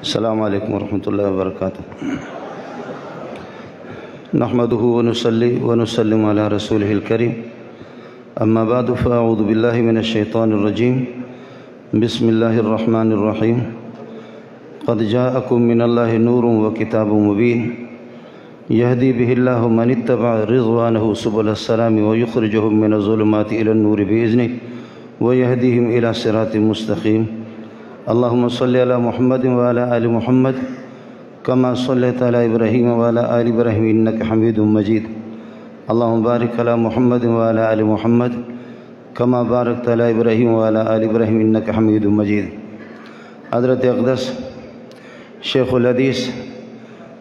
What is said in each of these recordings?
السلام عليكم ورحمة الله وبركاته نحمده ونصلي ونسلم على رسوله الكريم أما بعد فأعوذ بالله من الشيطان الرجيم بسم الله الرحمن الرحيم قد جاءكم من الله نور وكتاب مبين يهدي به الله من اتبع رضوانه سبل السلام ويخرجهم من الظلمات إلى النور بإذنه ويهديهم إلى صراط مستقيم اللهم صل على محمد وعلى آل محمد كما صليت على إبراهيم وعلى آل إبراهيم إنك حميد مجيد. اللهم بارك على محمد وعلى آل محمد كما باركت على إبراهيم وعلى آل إبراهيم إنك حميد مجيد. حضرت اقدس، شیخ الحدیث،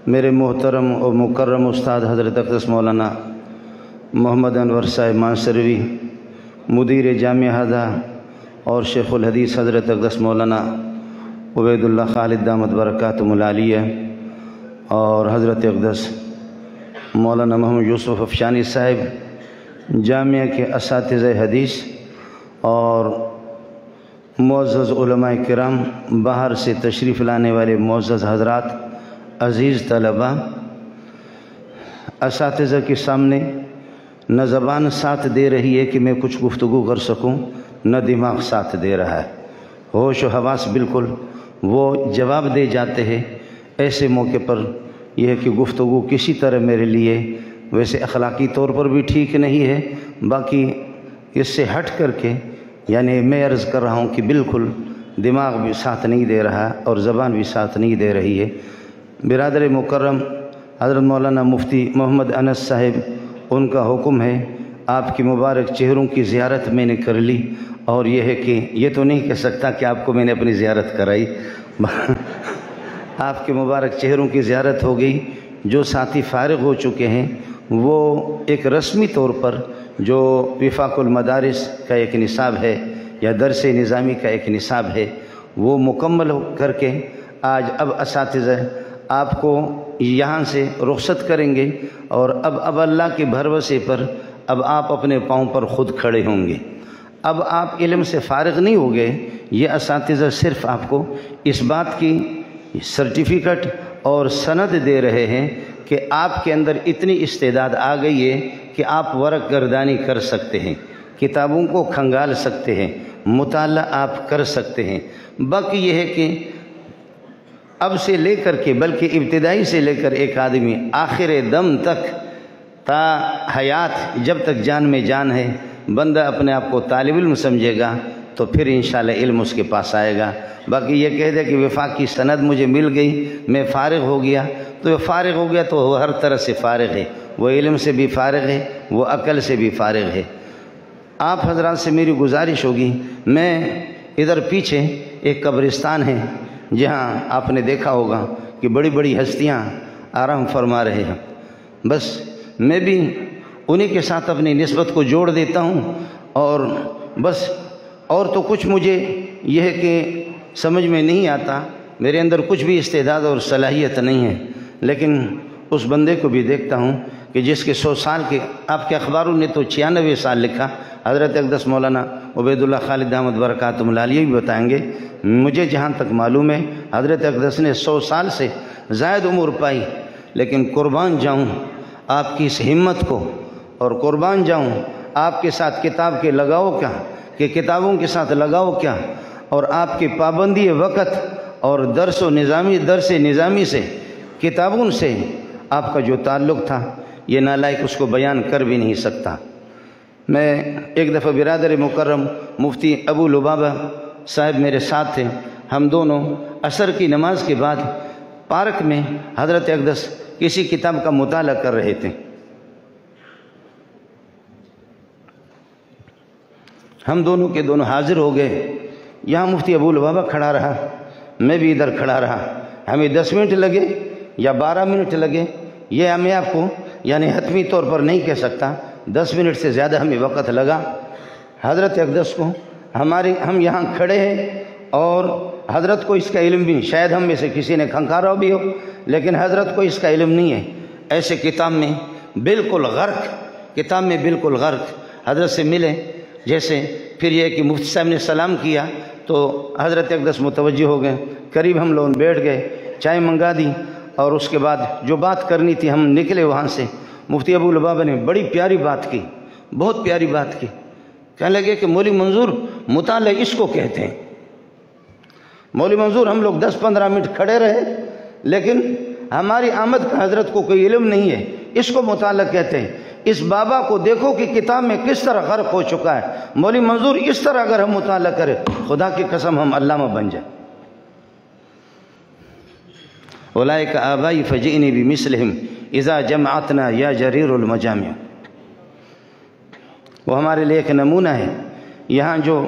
میرے محترم اور مکرم استاد حضرت اقدس مولانا محمد انور صاحب مانسروی، مدیر جامعہ ہدہ اور شیخ الحدیث حضرت اقدس مولانا عبید اللہ خالد دامت برکات ملالیہ اور حضرت اقدس مولانا محمد یوسف افشانی صاحب جامعہ کے اساتذہ حدیث اور معزز علماء کرام باہر سے تشریف لانے والے معزز حضرات، عزیز طلباء اساتذہ کے سامنے نہ زبان ساتھ دے رہی ہے کہ میں کچھ گفتگو کر سکوں۔ نہ دماغ ساتھ دے رہا ہے۔ ہوش و حواس بالکل وہ جواب دے جاتے ہیں۔ ایسے موقع پر یہ ہے کہ گفتگو کسی طرح میرے لیے ویسے اخلاقی طور پر بھی ٹھیک نہیں ہے۔ باقی اس سے ہٹ کر کے یعنی میں عرض کر رہا ہوں کہ بالکل دماغ بھی ساتھ نہیں دے رہا اور زبان بھی ساتھ نہیں دے رہی ہے۔ برادر مکرم حضرت مولانا مفتی محمد انس صاحب، ان کا حکم ہے، آپ کی مبارک چہروں کی زیارت میں نے کر لی۔ اور یہ ہے کہ یہ تو نہیں کہہ سکتا کہ آپ کو میں نے اپنی زیارت کرائی۔ آپ کے مبارک چہروں کی زیارت ہو گئی۔ جو ساتھی فارغ ہو چکے ہیں، وہ ایک رسمی طور پر جو وفاق المدارس کا ایک نصاب ہے یا درس نظامی کا ایک نصاب ہے، وہ مکمل کر کے آج اب اساتذہ آپ کو یہاں سے رخصت کریں گے اور اب اب اللہ کے بھروسے پر اب آپ اپنے پاؤں پر خود کھڑے ہوں گے۔ اب آپ علم سے فارغ نہیں ہو گئے، یہ اساتذہ صرف آپ کو اس بات کی سرٹیفکیٹ اور سند دے رہے ہیں کہ آپ کے اندر اتنی استعداد آ گئی ہے کہ آپ ورق گردانی کر سکتے ہیں، کتابوں کو کھنگال سکتے ہیں، مطالعہ آپ کر سکتے ہیں۔ باقی یہ ہے کہ اب سے لے کر کے، بلکہ ابتدائی سے لے کر ایک آدمی آخر دم تک تا حیات جب تک جان میں جان ہے بندہ اپنے آپ کو طالب علم سمجھے گا تو پھر انشاءاللہ علم اس کے پاس آئے گا۔ باقی یہ کہہ دے کہ وفاق کی سند مجھے مل گئی، میں فارغ ہو گیا۔ تو وہ فارغ ہو گیا تو وہ ہر طرح سے فارغ ہے۔ وہ علم سے بھی فارغ ہے، وہ عقل سے بھی فارغ ہے۔ آپ حضرات سے میری گزارش ہوگی۔ میں ادھر پیچھے ایک قبرستان ہے، جہاں آپ نے دیکھا ہوگا کہ بڑی بڑی ہستیاں آرام فرما رہے ہیں۔ بس میں بھی انہی کے ساتھ اپنی نسبت کو جوڑ دیتا ہوں اور بس، اور تو کچھ مجھے یہ ہے کہ سمجھ میں نہیں آتا، میرے اندر کچھ بھی استعداد اور صلاحیت نہیں ہے، لیکن اس بندے کو بھی دیکھتا ہوں کہ جس کے سو سال کے، آپ کے اخباروں نے تو چھیانوے سال لکھا، حضرت اقدس مولانا عبید اللہ خالد احمد برکات ملالیہ بھی بتائیں گے، مجھے جہاں تک معلوم ہے، حضرت اقدس نے سو سال سے زائد عمر پائی، لیکن قربان جاؤں، آپ کی اس ہمت کو اور قربان جاؤں، آپ کے ساتھ کتاب کے لگاؤ کیا؟ کہ کتابوں کے ساتھ لگاؤ کیا؟ اور آپ کی پابندی وقت اور درس و نظامی، درس نظامی سے، کتابوں سے آپ کا جو تعلق تھا، یہ نالائق اس کو بیان کر بھی نہیں سکتا۔ میں ایک دفعہ برادر مکرم مفتی ابو لبابہ صاحب میرے ساتھ تھے۔ ہم دونوں عصر کی نماز کے بعد پارک میں حضرت اقدس کسی کتاب کا مطالعہ کر رہے تھے۔ ہم دونوں کے دونوں حاضر ہو گئے۔ یہاں مفتی ابو البابا کھڑا رہا۔ میں بھی ادھر کھڑا رہا۔ ہمیں دس منٹ لگے یا بارہ منٹ لگے، یہ میں آپ کو یعنی حتمی طور پر نہیں کہہ سکتا۔ دس منٹ سے زیادہ ہمیں وقت لگا۔ حضرت اقدس کو ہماری ہم یہاں کھڑے ہیں اور حضرت کو اس کا علم بھی، شاید ہم میں سے کسی نے کھنکارا بھی ہو، لیکن حضرت کو اس کا علم نہیں ہے۔ ایسے کتاب میں بالکل غرق، کتاب میں بالکل غرق حضرت سے ملے۔ جیسے پھر یہ کہ مفتی صاحب نے سلام کیا تو حضرت اقدس متوجہ ہو گئے، قریب ہم لوگ بیٹھ گئے، چائے منگا دی اور اس کے بعد جو بات کرنی تھی ہم نکلے وہاں سے۔ مفتی ابو البابا نے بڑی پیاری بات کی، بہت پیاری بات کی۔ کہنے لگے کہ مولی منظور مطالعہ اس کو کہتے ہیں۔ مولی منظور ہم لوگ دس پندرہ منٹ کھڑے رہے، لیکن ہماری آمد کا حضرت کو کوئی علم نہیں ہے، اس کو مطالعہ کہتے ہیں۔ اس بابا کو دیکھو کہ کتاب میں کس طرح غرق ہو چکا ہے۔ مولی منظور اس طرح اگر ہم مطالعہ کریں، خدا کی قسم ہم علامہ بن جائیں۔ اولائک آبائی فجئنی بمثلہم اذا جمعتنا یا جریر المجامع۔ وہ ہمارے لیے ایک نمونہ ہے۔ یہاں جو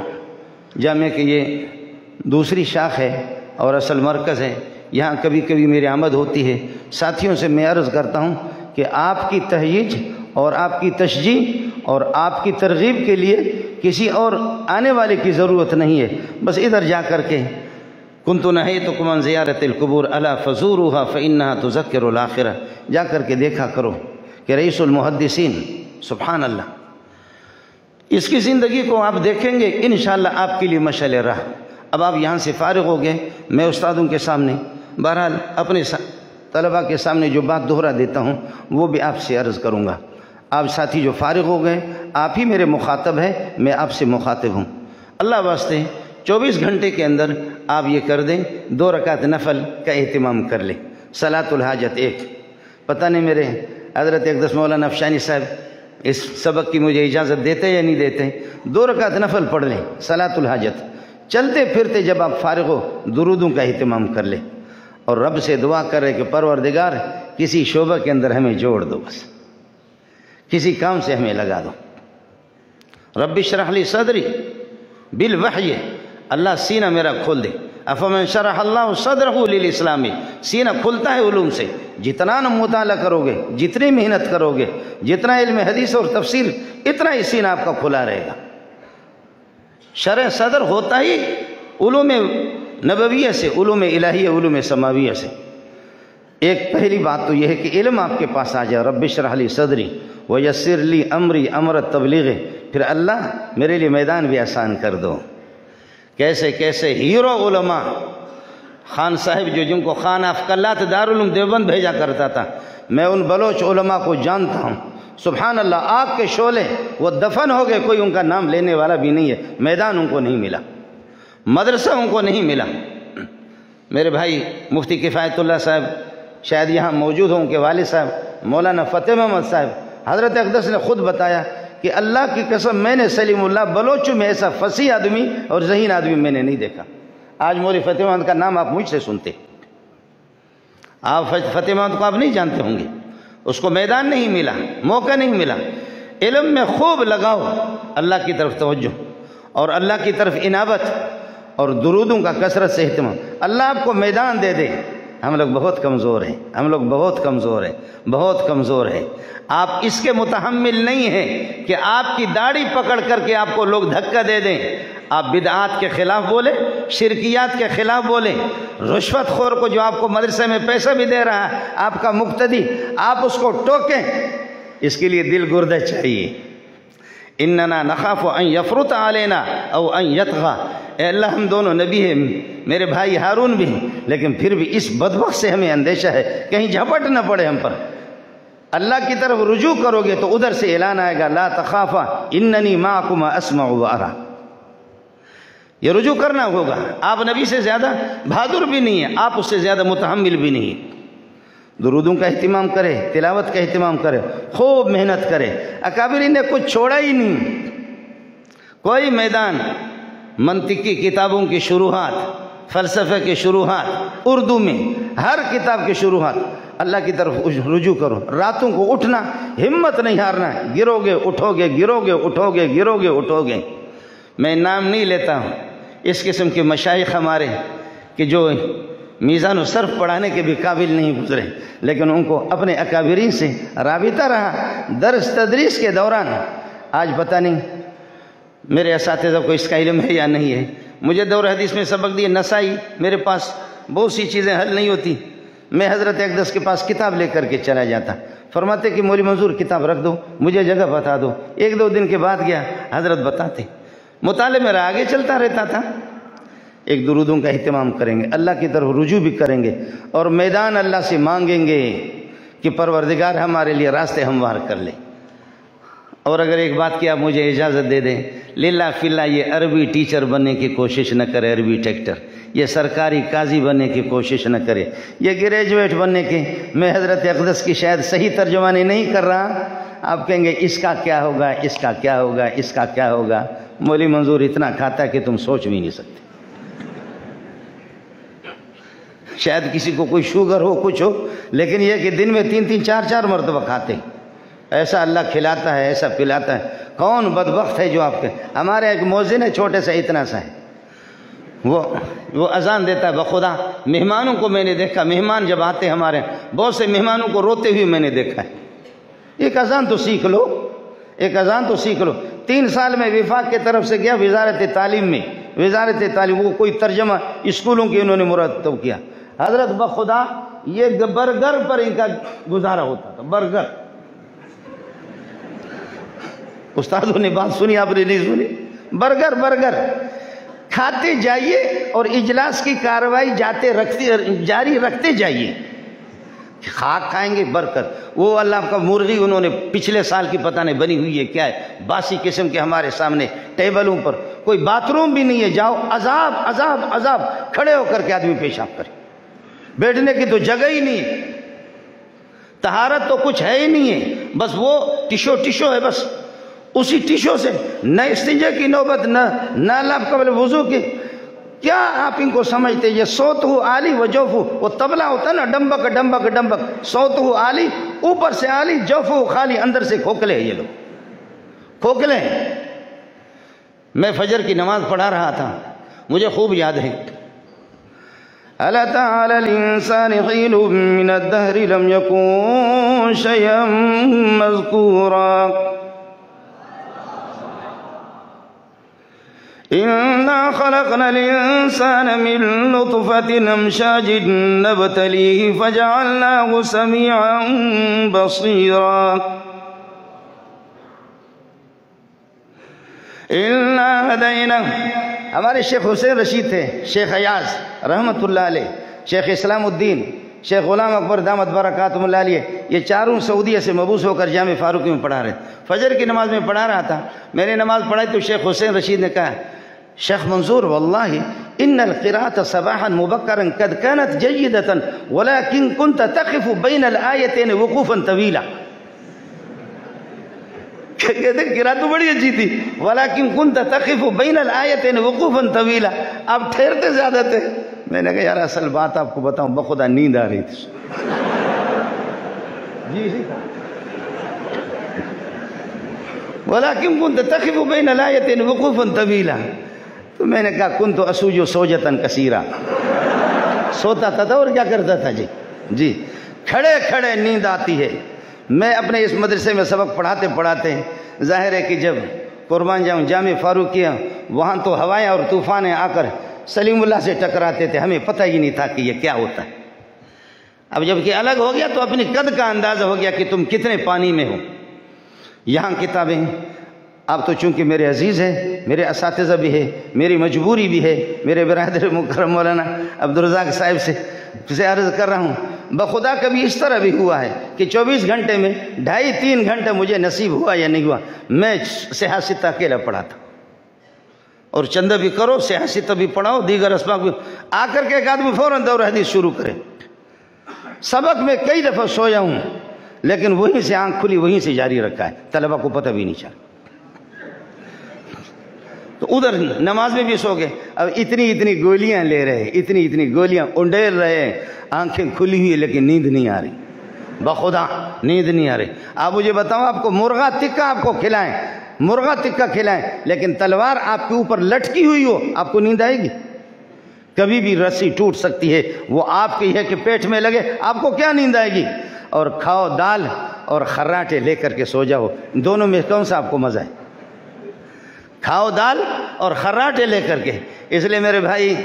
جامع کے یہ دوسری شاخ ہے اور اصل مرکز ہے، یہاں کبھی کبھی میری آمد ہوتی ہے۔ ساتھیوں سے میں عرض کرتا ہوں کہ آپ کی تہیج اور آپ کی تشجیح اور آپ کی ترغیب کے لیے کسی اور آنے والے کی ضرورت نہیں ہے۔ بس ادھر جا کر کے کنت نہیتکم زیارت القبور الا فزوروها فانها تذکر الاخرہ۔ جا کر کے دیکھا کرو کہ رئیس المحدثین سبحان اللہ اس کی زندگی کو آپ دیکھیں گے، انشاءاللہ آپ کے لیے مشعل راہ اب آپ یہاں سے فارغ ہو گئے، میں استادوں کے سامنے۔ بہرحال اپنے طلبہ کے سامنے جو بات دہرا دیتا ہوں، وہ بھی آپ سے عرض کروں گا۔ آپ ساتھی جو فارغ ہو گئے، آپ ہی میرے مخاطب ہیں، میں آپ سے مخاطب ہوں۔ اللہ واسطے چوبیس گھنٹے کے اندر آپ یہ کر دیں، دو رکعت نفل کا اہتمام کر لیں۔ صلاۃ الحاجت ایک۔ پتہ نہیں میرے حضرت اقدس مولانا افشانی صاحب، اس سبق کی مجھے اجازت دیتے یا نہیں دیتے؟ دو رکعت نفل پڑھ لیں صلاۃ الحاجت چلتے پھرتے جب آپ فارغ ہو، درودوں کا اہتمام کر لیں۔ اور رب سے دعا کر رہے کہ پروردگار، کسی شعبہ کے اندر ہمیں جوڑ دو بس۔ کسی کام سے ہمیں لگا دو۔ رب شرح لی صدری بالوحی، اللہ سینہ میرا کھول دے۔ افمن شرح اللہ صدرہ للاسلامی، سینہ کھلتا ہے علوم سے۔ جتنا نہ مطالعہ کرو گے جتنی محنت کرو گے جتنا علم حدیث اور تفسیر، اتنا ہی سینہ آپ کا کھلا رہے گا۔ شرح صدر ہوتا ہی علوم نبویہ سے، علوم الہیہ، علوم سماویہ سے۔ ایک پہلی بات تو یہ ہے کہ علم آپ کے پاس آ جائے، رب شرح لی صدری و یسر لی امری امرت تبلیغ، پھر اللہ میرے لیے میدان بھی آسان کر دو۔ کیسے کیسے؟ ہیرو علماء، خان صاحب جو جن کو خان افکلات دارالعلوم دیوبند بھیجا کرتا تھا، میں ان بلوچ علماء کو جانتا ہوں۔ سبحان اللہ، آگ کے شعلے وہ دفن ہو گئے، کوئی ان کا نام لینے والا بھی نہیں ہے۔ میدان ان کو نہیں ملا، مدرسہ ان کو نہیں ملا۔ میرے بھائی مفتی کفایت اللہ صاحب شاید یہاں موجود ہوں کہ والد صاحب، مولانا فتح محمد صاحب، حضرت اقدس نے خود بتایا کہ اللہ کی قسم میں نے سلیم اللہ بلوچ میں ایسا فصیح آدمی اور ذہین آدمی میں نے نہیں دیکھا۔ آج مولی فتح محمد کا نام آپ مجھ سے سنتے۔ آپ فتح محمد کو آپ نہیں جانتے ہوں گے۔ اس کو میدان نہیں ملا، موقع نہیں ملا۔ علم میں خوب لگاؤ، اللہ کی طرف توجہ۔ اور اللہ کی طرف انابت اور درودوں کا کثرت سے اہتمام۔ اللہ آپ کو میدان دے دے۔ ہم لوگ بہت کمزور ہیں، ہم لوگ بہت کمزور ہیں، بہت کمزور ہیں۔ آپ اس کے متحمل نہیں ہیں کہ آپ کی داڑھی پکڑ کر کے آپ کو لوگ دھکا دے دیں۔ آپ بدعات کے خلاف بولیں، شرکیات کے خلاف بولیں۔ رشوت خور کو جو آپ کو مدرسے میں پیسہ بھی دے رہا ہے، آپ کا مقتدی، آپ اس کو ٹوکیں۔ اس کے لیے دل گردہ چاہیے۔ اننا نخاف ان یفرط علینا او ان یتغا اے اللہ، ہم دونوں نبی ہیں، میرے بھائی ہارون بھی ہیں، لیکن پھر بھی اس بدبخت سے ہمیں اندیشہ ہے، کہیں جھپٹ نہ پڑے ہم پر۔ اللہ کی طرف رجوع کرو گے تو ادھر سے اعلان آئے گا، لا تخافا، اننی معکما اسمع و ارا۔ یہ رجوع کرنا ہوگا۔ آپ نبی سے زیادہ بہادر بھی نہیں ہیں، آپ اس سے زیادہ متحمل بھی نہیں ہیں۔ درودوں کا اہتمام کرے، تلاوت کا اہتمام کرے، خوب محنت کرے۔ اکابرین نے کچھ چھوڑا ہی نہیں۔ کوئی میدان منطقی کتابوں کی شروحات، فلسفے کی شروحات، اردو میں ہر کتاب کی شروحات، اللہ کی طرف رجوع کرو۔ راتوں کو اٹھنا، ہمت نہیں ہارنا گرو گے اٹھو گے گرو گے اٹھو گے گرو گے اٹھو گے میں نام نہیں لیتا ہوں۔ اس قسم کے مشائق ہمارے کہ جو میزان و صرف پڑھانے کے بھی قابل نہیں گزرے، لیکن ان کو اپنے اکابرین سے رابطہ رہا۔ درس تدریس کے دوران، آج پتہ نہیں میرے اساتذہ کو اس کا علم ہے یا نہیں ہے؟ مجھے دور حدیث میں سبق دیے نسائی میرے پاس بہت سی چیزیں حل نہیں ہوتی۔ میں حضرت اقدس کے پاس کتاب لے کر کے چلا جاتا۔ فرماتے کہ مولی منظور کتاب رکھ دو، مجھے جگہ بتا دو۔ ایک دو دن کے بعد گیا، حضرت بتاتے۔ مطالعے میرا آگے چلتا رہتا تھا۔ ایک درودوں کا اہتمام کریں گے، اللہ کی طرف رجوع بھی کریں گے اور میدان اللہ سے مانگیں گے کہ پروردگار ہمارے لیے راستے ہموار کر لے۔ اور اگر ایک بات کی آپ مجھے اجازت دے دیں، للہ فلّہ یہ عربی ٹیچر بننے کی کوشش نہ کرے، عربی ٹیکٹر، یہ سرکاری قاضی بننے کی کوشش نہ کرے، یہ گریجویٹ بننے کے میں حضرت اقدس کی شاید صحیح ترجمانی نہیں کر رہا۔ آپ کہیں گے، اس کا کیا ہوگا، اس کا کیا ہوگا، اس کا کیا ہوگا؟ مولی منظور اتنا کھاتا کہ تم سوچ بھی نہیں سکتے۔ شاید کسی کو کوئی شوگر ہو، کچھ ہو، لیکن یہ کہ دن میں تین تین چار چار مرتبہ کھاتے ایسا اللہ کھلاتا ہے، ایسا پلاتا ہے۔ کون بدبخت ہے جو آپ کے؟ ہمارے ایک موزن ہے، چھوٹے سا اتنا سا ہے۔ وہ وہ اذان دیتا ہے، بخدا، مہمانوں کو میں نے دیکھا۔ مہمان جب آتے ہمارے، بہت سے مہمانوں کو روتے ہوئے میں نے دیکھا ہے۔ ایک اذان تو سیکھ لو۔ ایک اذان تو سیکھ لو۔ تین سال میں وفاق کی طرف سے گیا وزارت تعلیم میں۔ وزارت تعلیم، وہ کوئی ترجمہ اسکولوں کی انہوں نے مرتب کیا۔ حضرت بخدا، یہ برگر پر ان کا گزارا ہوتا تھا، برگر۔ استادوں نے بات سنی، آپ نے نہیں سنی؟ Burger burger. کھاتے جائیے اور اجلاس کی کاروائی جاتے رکھتے، جاری رکھتے جائیے۔ خاک کھائیں گے، برکت۔ وہ اللہ کا مرغی انہوں نے پچھلے سال کی پتہ نہیں بنی ہوئی ہے کیا ہے۔ باسی قسم کے ہمارے سامنے ٹیبلوں پر کوئی باتھ روم بھی نہیں ہے۔ جاؤ، عذاب عذاب عذاب۔ کھڑے ہو کر کے آدمی پیشاب کرے بیٹھنے کی تو جگہ ہی نہیں ہے۔ تہارت تو کچھ ہے ہی نہیں ہے۔ بس وہ ٹشو ٹشو ہے بس۔ اسی ٹشو سے، نہ استنجے کی نوبت، نہ نہ قبل وضو کی۔ کیا آپ ان کو سمجھتے یہ سوت ہو آلی و جوفو وہ تبلا ہوتا ہے نا، ڈمبک ڈمبک ڈمبک۔ سوت ہو آلی اوپر سے آلی جوفو خالی، اندر سے کھوکھلے یہ لوگ۔ کھوکھلے میں فجر کی نماز پڑھا رہا تھا، مجھے خوب یاد ہے۔ ألا تعالى الإنسان حين من الدهر لم يكن شيئا مذكورا إنا خلقنا الإنسان من نطفة أمشاج نبتليه فجعلناه سميعا بصيرا. إنا هديناه ہمارے شیخ حسین رشید تھے، شیخ ایاز رحمت اللہ علیہ، شیخ اسلام الدین، شیخ غلام اکبر دامت برکاتم اللہ علیہ، یہ چاروں سعودیہ سے مبوس ہو کر جامع فاروقی میں پڑھا رہے فجر کی نماز میں پڑھا رہا تھا، میں نے نماز پڑھائی تو شیخ حسین رشید نے کہا شيخ منظور والله إن القراءة صباحا مبكرا قد كانت جيدة ولكن كنت تقف بين الآيتين وقوفا طويلا كده قراءة بڑی اچھی تھی. ولكن كنت تقف بين الآيتين وقوفا طويلا آپ ٹھہرتے زیادہ تھے. میں نے کہا یار اصل بات آپ کو بتاؤں بخدا نیند آ رہی تھی. ولكن كنت تقف بين الآيتين وقوفا طويلا تو میں نے کہا، کن کنت اسوجو سوجتا کثیرا سوتا تھا اور کیا کرتا تھا؟ جی جی۔ کھڑے کھڑے، نیند آتی ہے۔ میں اپنے اس مدرسے میں سبق پڑھاتے پڑھاتے ظاہر ہے کہ جب قربان جاؤں، جامع فاروق کیا وہاں تو ہوائیں اور طوفانیں آ کر سلیم اللہ سے ٹکراتے تھے۔ ہمیں پتہ ہی نہیں تھا کہ یہ کیا ہوتا ہے۔ اب جبکہ الگ ہو گیا تو اپنی قد کا اندازہ ہو گیا کہ تم کتنے پانی میں ہو۔ یہاں کتابیں اب تو چونکہ میرے عزیز ہیں، میرے اساتذہ بھی ہے میری مجبوری بھی ہے، میرے برادر مکرم مولانا عبدالرزاق صاحب سے سے عرض کر رہا ہوں، بخدا کبھی اس طرح بھی ہوا ہے کہ چوبیس گھنٹے میں ڈھائی تین گھنٹے مجھے نصیب ہوا یا نہیں ہوا، میں سیاست اکیلا پڑھا تھا۔ اور چندہ بھی کرو سیاست بھی پڑھاؤ، دیگر اسباق بھی۔ آ کر کے ایک آدمی فوراً دور حدیث شروع کرے۔ سبق میں کئی دفعہ سویا ہوں، لیکن وہیں سے آنکھ کھلی، وہیں سے جاری رکھا ہے، طلبہ کو پتہ بھی نہیں چاہا تو ادھر نماز میں بھی سو گئے۔ اب اتنی اتنی گولیاں لے رہے، اتنی اتنی گولیاں انڈیر رہے، آنکھیں کھلی ہوئی لیکن نیند نہیں آ رہی۔ بخدا، نیند نہیں آ رہی۔ آپ مجھے بتاؤں، آپ کو مرغا تکہ آپ کو کھلائیں، مرغا تکہ کھلائیں، لیکن تلوار آپ کے اوپر لٹکی ہوئی ہو، آپ کو نیند آئے گی؟ کبھی بھی رسی ٹوٹ سکتی ہے، وہ آپ کی ہے کہ پیٹ میں لگے، آپ کو کیا نیند آئے گی؟ اور کھاؤ دال اور خراٹے لے کر کے سو جاؤ۔ دونوں میں کون سا آپ کو مزہ ہے؟ کھاؤ دال اور خراٹے لے کر کے۔ اس لیے میرے بھائی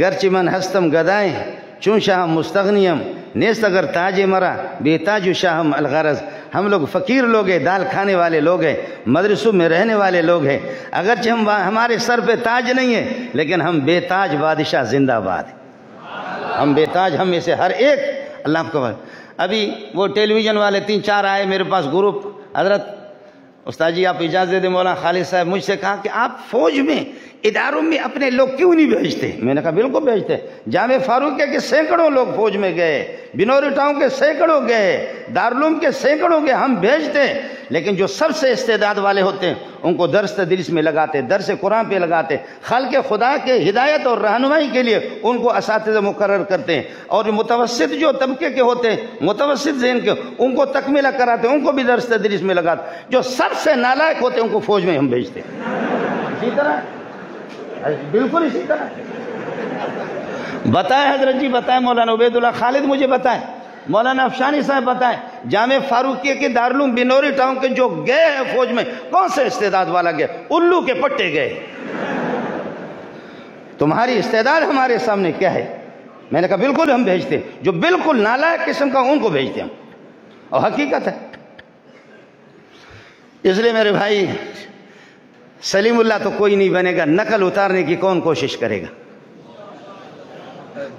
گرچ من ہستم گدائیں، چون شاہم مستغنیم، نیست اگر تاج مرا، بے تاج و شاہم الغرض۔ ہم لوگ فقیر لوگ ہیں، دال کھانے والے لوگ ہیں، مدرسوں میں رہنے والے لوگ ہیں۔ اگرچہ ہم ہمارے سر پہ تاج نہیں ہے، لیکن ہم بے تاج بادشاہ زندہ باد ہیں۔ ہم بے تاج، ہم میں سے ہر ایک، اللہ کو ابھی وہ ٹیلی ویژن والے تین چار آئے میرے پاس گروپ، حضرت استاد جی آپ اجازت دیں، مولانا خالد صاحب مجھ سے کہا کہ آپ فوج میں اداروں میں اپنے لوگ کیوں نہیں بھیجتے؟ میں نے کہا بالکل بھیجتے۔ جامع فاروق کے سینکڑوں لوگ فوج میں گئے، بنوری ٹاؤن کے سینکڑوں گئے، دارالعلوم کے سینکڑوں گئے، ہم بھیجتے۔ لیکن جو سب سے استعداد والے ہوتے ہیں، ان کو درس تدریس میں لگاتے، درس قرآن پہ لگاتے۔ خلق خدا کے ہدایت اور رہنمائی کے لیے ان کو اساتذہ مقرر کرتے ہیں۔ اور متوسط جو طبقے کے ہوتے ہیں، متوسط ذہن کے، ان کو تکمیلہ کراتے، ان کو بھی درس تدریس میں لگاتے۔ جو سب سے نالائق ہوتے ہیں ان کو فوج میں ہم بھیجتے۔ ہیں اسی طرح بالکل اسی طرح۔ بتائیں حضرت جی بتائیں مولانا عبید اللہ خالد مجھے بتائیں، مولانا افشانی صاحب بتائیں، جامع فاروقیہ کے دارالعلوم بنوری ٹاؤن کے جو گئے ہیں فوج میں، کون سے استعداد والا گئے؟ الو کے پٹے گئے۔ تمہاری استعداد ہمارے سامنے کیا ہے؟ میں نے کہا، بالکل ہم بھیجتے ہیں۔ جو بالکل نالائق قسم کا ان کو بھیجتے ہیں۔ اور حقیقت ہے۔ اس لیے میرے بھائی سلیم اللہ تو کوئی نہیں بنے گا، نقل اتارنے کی کون کوشش کرے گا؟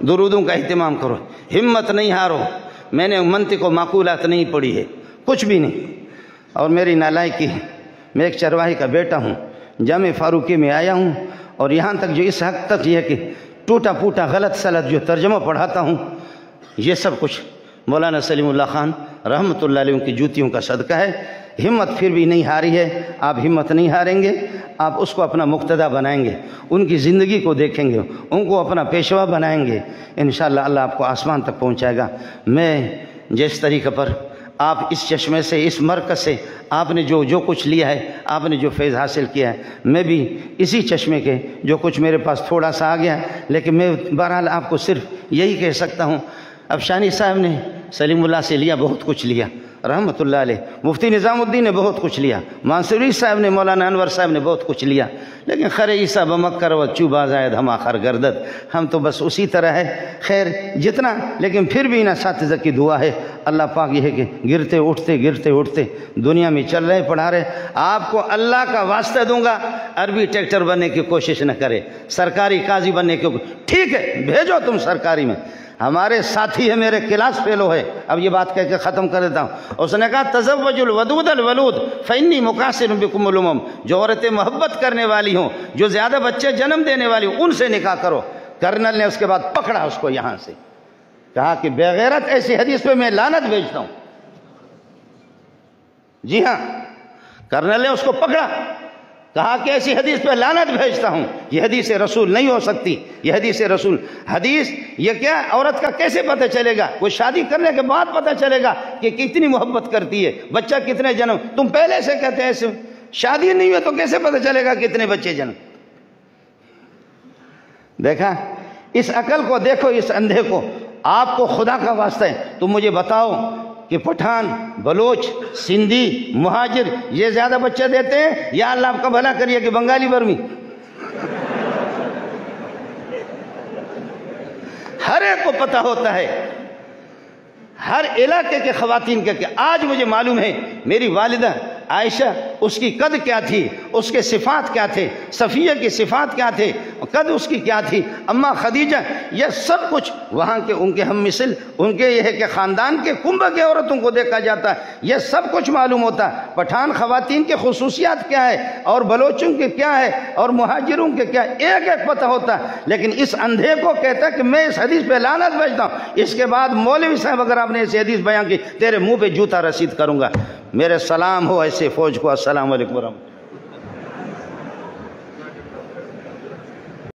درودوں کا اہتمام کرو، ہمت نہیں ہارو۔ میں نے منطق و معقولات نہیں پڑھی ہے، کچھ بھی نہیں۔ اور میری نالائکی ہے، میں ایک چرواہی کا بیٹا ہوں، جامع فاروقی میں آیا ہوں۔ اور یہاں تک جو اس حق تک یہ کہ ٹوٹا پوٹا غلط سلط جو ترجمہ پڑھاتا ہوں، یہ سب کچھ مولانا سلیم اللہ خان رحمۃ اللہ علیہ کی جوتیوں کا صدقہ ہے۔ ہمت پھر بھی نہیں ہاری ہے، آپ ہمت نہیں ہاریں گے، آپ اس کو اپنا مقتدہ بنائیں گے، ان کی زندگی کو دیکھیں گے، ان کو اپنا پیشوا بنائیں گے۔ انشاءاللہ اللہ آپ کو آسمان تک پہنچائے گا۔ میں جس طریقے پر آپ اس چشمے سے، اس مرکز سے آپ نے جو جو کچھ لیا ہے، آپ نے جو فیض حاصل کیا ہے، میں بھی اسی چشمے کے جو کچھ میرے پاس تھوڑا سا آ گیا لیکن میں بہرحال آپ کو صرف یہی کہہ سکتا ہوں۔ اب شانی صاحب نے سلیم اللہ سے لیا، بہت کچھ لیا۔ رحمۃ اللہ علیہ۔ مفتی نظام الدین نے بہت کچھ لیا۔ مانسوری صاحب نے، مولانا انور صاحب نے بہت کچھ لیا۔ لیکن خر عیسیٰ بمکر و چوبا زائد ہما خر گردد۔ ہم تو بس اسی طرح ہے۔ خیر، جتنا، لیکن پھر بھی نا اساتذہ کی دعا ہے۔ اللہ پاک یہ ہے کہ گرتے، اٹھتے گرتے، اٹھتے۔ دنیا میں چل رہے، پڑھا رہے۔ آپ کو اللہ کا واسطہ دوں گا۔ عربی ٹریکٹر بننے کی کوشش نہ کرے۔ سرکاری قاضی بننے کی ٹھیک ہے، بھیجو تم سرکاری میں۔ ہمارے ساتھی ہے میرے کلاس فیلو ہے اب یہ بات کہہ کے ختم کر دیتا ہوں۔ اس نے کہا، تزوج الودود الولود فینی مقاصر بکم الامم۔ جو عورتیں محبت کرنے والی ہوں، جو زیادہ بچے جنم دینے والی ہوں، ان سے نکاح کرو۔ کرنل نے اس کے بعد پکڑا اس کو یہاں سے۔ کہا کہ بغیرت ایسی حدیث پہ میں لانت بھیجتا ہوں۔ جی ہاں۔ کرنل نے اس کو پکڑا۔ کہا کہ ایسی حدیث پہ لانت بھیجتا ہوں، یہ حدیث رسول نہیں ہو سکتی، یہ حدیث رسول، حدیث یہ کیا، عورت کا کیسے پتہ چلے گا؟ وہ شادی کرنے کے بعد پتہ چلے گا کہ کتنی محبت کرتی ہے، بچہ کتنے جنم، تم پہلے سے کہتے ہیں ایسے شادی نہیں ہوئی تو کیسے پتہ چلے گا کتنے بچے جنم؟ دیکھا، اس عقل کو دیکھو، اس اندھے کو، آپ کو خدا کا واسطہ ہے۔ تم مجھے بتاؤ کہ پٹھان، بلوچ، سندھی، مہاجر، یہ زیادہ بچے دیتے ہیں؟ یا اللہ آپ کا بھلا کریے کہ بنگالی برمی؟ ہر ایک کو پتہ ہوتا ہے، ہر علاقے کے خواتین کے کہ آج مجھے معلوم ہے، میری والدہ عائشہ، اس کی قد کیا تھی؟ اس کے صفات کیا تھے؟ صفیہ کی صفات کیا تھے؟ قد اس کی کیا تھی؟ اماں خدیجہ، یہ سب کچھ وہاں کے ان کے ہم مثل، ان کے یہ ہے کہ خاندان کے کنبہ کے عورتوں کو دیکھا جاتا ہے۔ یہ سب کچھ معلوم ہوتا ہے۔ پٹھان خواتین کے خصوصیات کیا ہے؟ اور بلوچوں کے کیا ہے؟ اور مہاجروں کے کیا؟ ہے ایک ایک پتہ ہوتا ہے۔ لیکن اس اندھے کو کہتا ہے کہ میں اس حدیث پہ لانت بھیجتا ہوں۔ اس کے بعد مولوی صاحب، اگر آپ نے اس حدیث بیان کی، تیرے منہ پہ جوتا رسید کروں گا۔ میرے سلام ہو ایسے فوج کو، السلام علیکم ورحمۃ